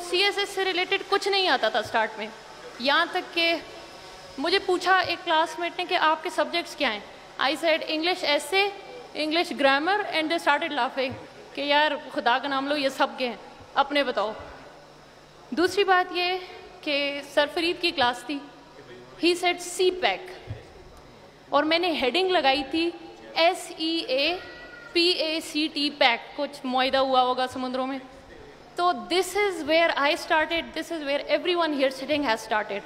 सी से रिलेटेड कुछ नहीं आता था स्टार्ट में। यहाँ तक कि मुझे पूछा एक क्लासमेट ने कि आपके सब्जेक्ट्स क्या हैं? आई सेड इंग्लिश ऐसे English grammar and they started laughing कि यार, खुदा का नाम लो, ये सब के हैं। अपने बताओ। दूसरी बात ये कि सरफरीद की क्लास थी। ही सेट सी पैक और मैंने हेडिंग लगाई थी S E A P A C T pack कुछ मुआदा हुआ होगा समुद्रों में। So this is where I started, this is where everyone here sitting has started.